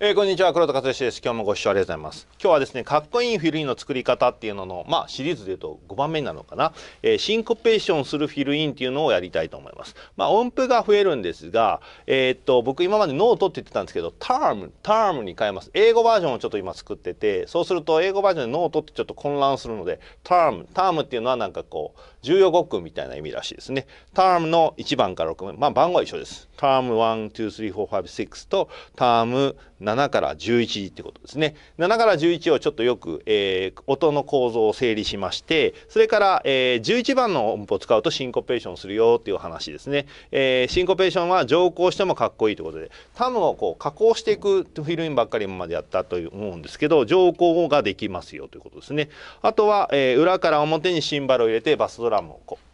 えー、こんにちは。黒田和義です。今日もご視聴ありがとうございます。今日はですねかっこいいフィルインの作り方っていうののまあシリーズで言うと5番目なのかな、えー、シンコペーションするフィルインっていうのをやりたいと思います。まあ音符が増えるんですがえー、っと僕今までノートって言ってたんですけどタームタームに変えます。英語バージョンをちょっと今作っててそうすると英語バージョンでノートってちょっと混乱するのでタームタームっていうのはなんかこう重要語句みたいな意味らしいですね。タームの1番から6番。まあ番号は一緒です。ターム123456とターム7から11ってことですね。7から11をちょっとよく、えー、音の構造を整理しましてそれから、えー、11番の音符を使うとシンコペーションするよっていう話ですね、えー、シンコペーションは乗降してもかっこいいということでタムをこう加工していくフィルインばっかりまでやったと思うんですけど乗降ができますよということですね。あとは、え、裏から表にシンバルを入れてバスドラムをこう。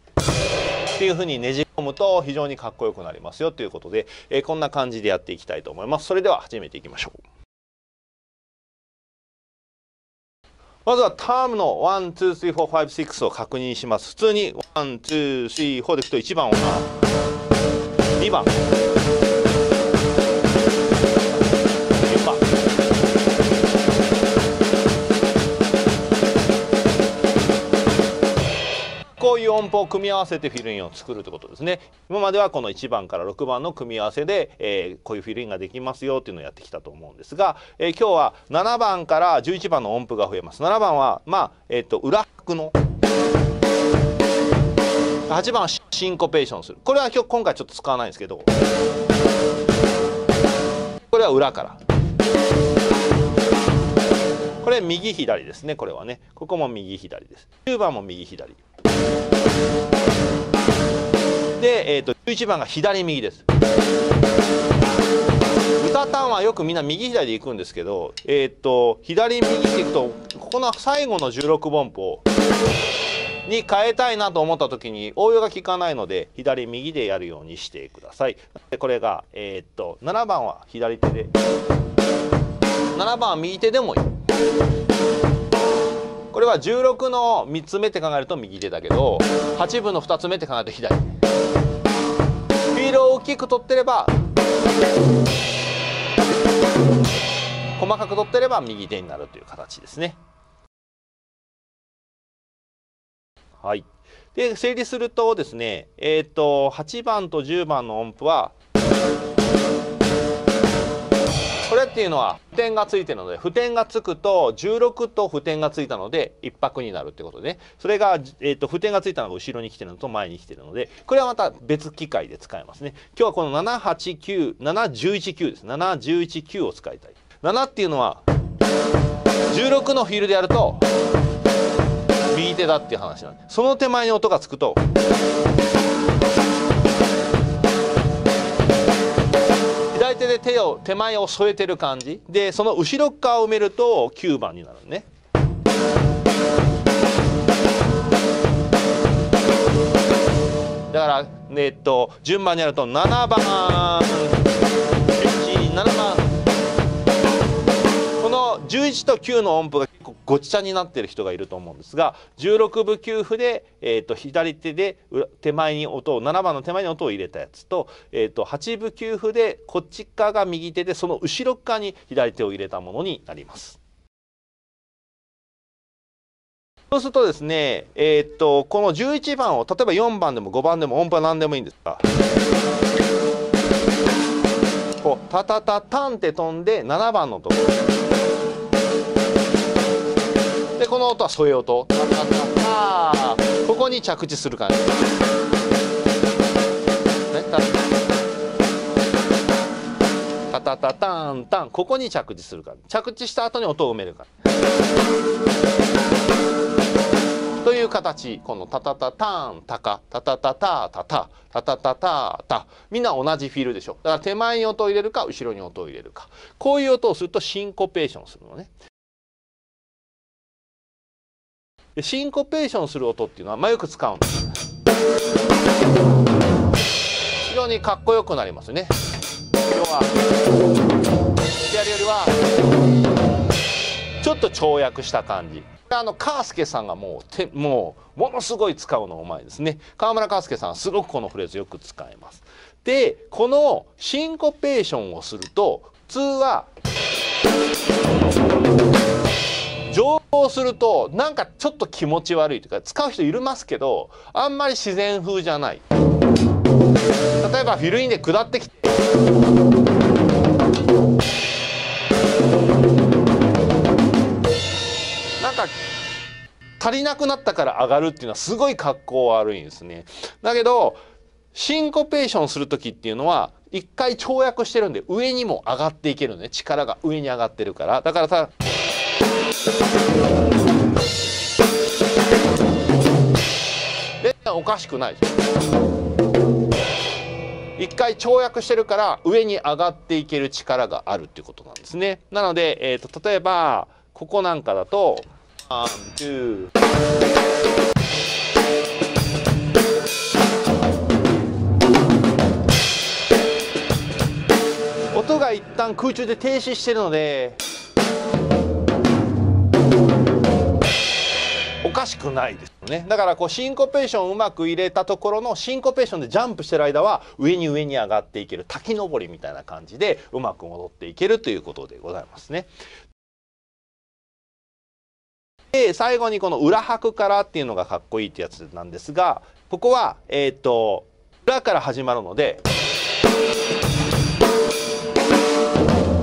っていうふうにねじむと非常にかっこよくなりますよということで、えー、こんな感じでやっていきたいと思います。それでは始めていきましょう。まずはタームの1、2、3、4、5、6を確認します。普通に1、2、3、4でいくと1番を2番。音符を組み合わせてフィルインを作るということですね。今まではこの1番から6番の組み合わせで、えー、こういうフィルインができますよっていうのをやってきたと思うんですが、えー、今日は7番から11番の音符が増えます。7番はまあえっ、ー、と裏拍の8番はシンコペーションする。これは今日今回ちょっと使わないんですけどこれは裏から。これ右左ですねこれはね。ここも右左です。9番も右左。で、えーと、11番が左右です。歌ターンはよくみんな右左で行くんですけど、えーと、左右っていくとここの最後の16分符をに変えたいなと思った時に応用が効かないので左右でやるようにしてください。でこれが、えーと、と7番は左手で7番は右手でもいい。これは16の3つ目って考えると右手だけど8分の2つ目って考えると左。フィールを大きく取ってれば細かく取ってれば右手になるという形ですね。はい。で整理するとですねえっ、ー、と8番と10番の音符はっていうのは付点がついてるので付点がつくと16と付点がついたので1拍になるってことでね。それが、えーと、付点がついたのが後ろに来てるのと前に来てるのでこれはまた別機械で使えますね。今日はこの789719です。7119を使いたい。7っていうのは16のフィールでやると右手だっていう話なんで。その手前に音がつくとで手を手前を添えてる感じ。でその後ろ側を埋めると9番になるね。だから、えっと、順番にやると7番。17番。この11と9の音符がごっちゃになってる人がいると思うんですが16分9符で、えー、と左手で手前に音を7番の手前に音を入れたやつと,、えー、と8分9符でこっち側が右手でその後ろ側に左手を入れたものになります。そうするとですね、えー、っとこの11番を例えば4番でも5番でも音符は何でもいいんですがこうタタタタンって飛んで7番のところ。でこの音は添え音タタタタここに着地する感じ、ね、タタタタンタン。ここに着地する感じ。着地した後に音を埋める感じ。という形。このタタタタンタカ。タタタタタタ。タタタタタ。みんな同じフィールでしょ。だから手前に音を入れるか後ろに音を入れるか。こういう音をするとシンコペーションするのね。でシンコペーションする音っていうのは、まあ、よく使うんです。非常にかっこよくなりますね。今日はやるよりはちょっと跳躍した感じ。あのカースケさんがもうてもうものすごい使うのうまいですね。川村カースケさんはすごくこのフレーズよく使います。でこのシンコペーションをすると普通は上行するとなんかちょっと気持ち悪いというか使う人いるますけどあんまり自然風じゃない。例えばフィルインで下ってきてなんか足りなくなったから上がるっていうのはすごい格好悪いんですね。だけどシンコペーションする時っていうのは一回跳躍してるんで上にも上がっていけるね。力が上に上がってるから。だからさおかしくないじゃん一回跳躍してるから上に上がっていける力があるっていうことなんですねなので、えーと、と例えばここなんかだとOne, two。音が一旦空中で停止してるのでおかしくないですよねだからこうシンコペーションをうまく入れたところのシンコペーションでジャンプしてる間は上に上に上がっていける滝登りみたいな感じでうまく戻っていけるということでございますね。で最後にこの裏拍からっていうのがかっこいいってやつなんですがここはえっ、ー、と裏から始まるので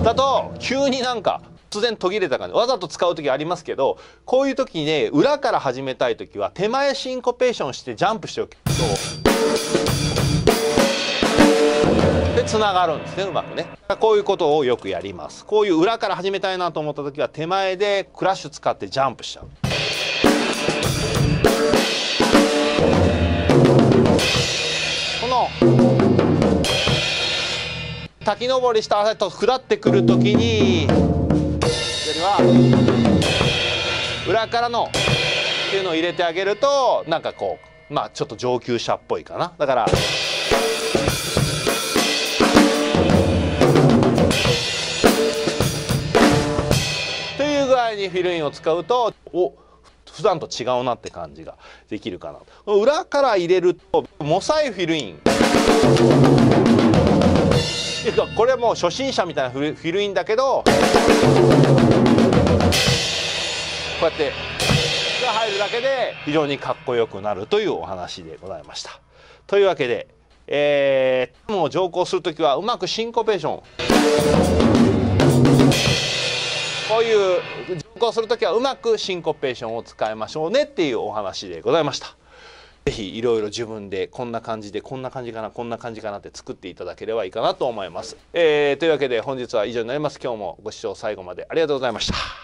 だと急になんか突然途切れた感じ。わざと使う時ありますけどこういう時にね裏から始めたい時は手前シンコペーションしてジャンプしておくと。でつながるんですねうまくね。こういうことをよくやります。こういう裏から始めたいなと思った時は手前でクラッシュ使ってジャンプしちゃう。この滝登りした後下ってくる時によりは裏からのっていうのを入れてあげるとなんかこうまあちょっと上級者っぽいかな。だからという具合にフィルインを使うとお普段と違うなって感じができるかな。裏から入れるとモサイフィルイン。これはもう初心者みたいなフィルインだけどこうやってが入るだけで非常にかっこよくなるというお話でございました。というわけで、えー、もう乗降する時はうまくシンコペーションこういう実行する時はうまくシンコペーションを使いましょうねっていうお話でございました。ぜひいろいろ自分でこんな感じでこんな感じかなこんな感じかなって作っていただければいいかなと思います。えー、というわけで本日は以上になります。今日もご視聴最後までありがとうございました。